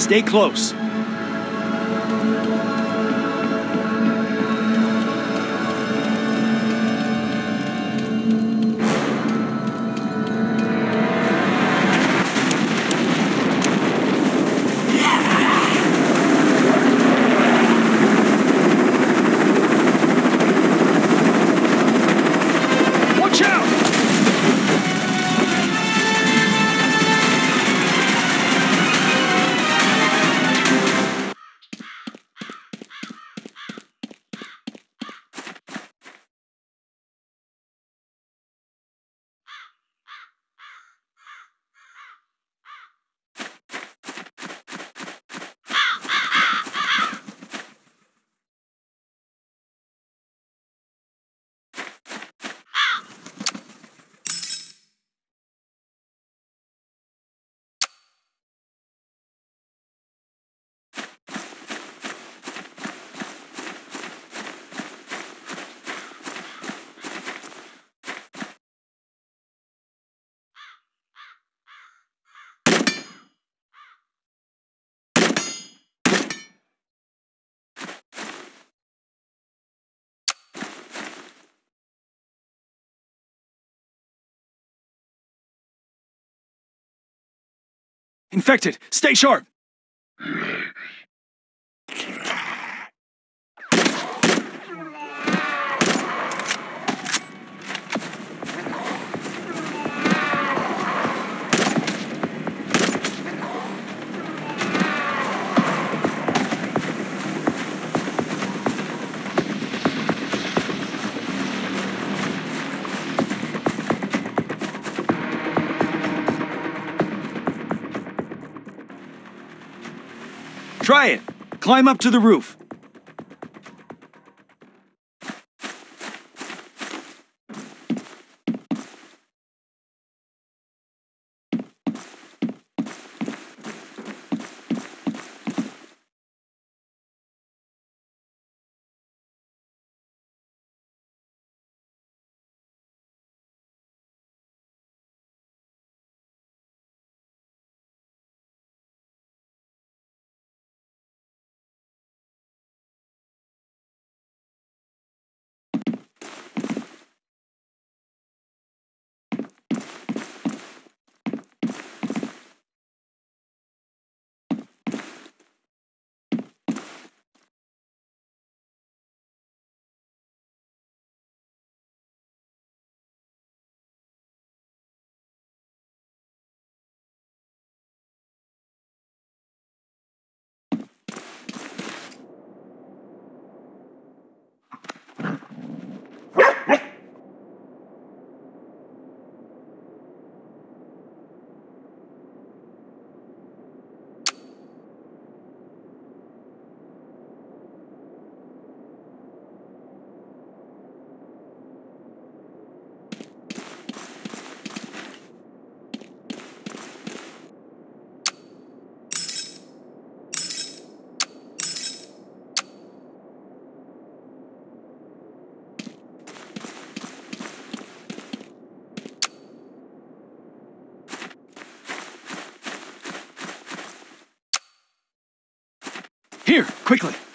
Stay close. Infected! Stay sharp! Try it! Climb up to the roof. Here, quickly.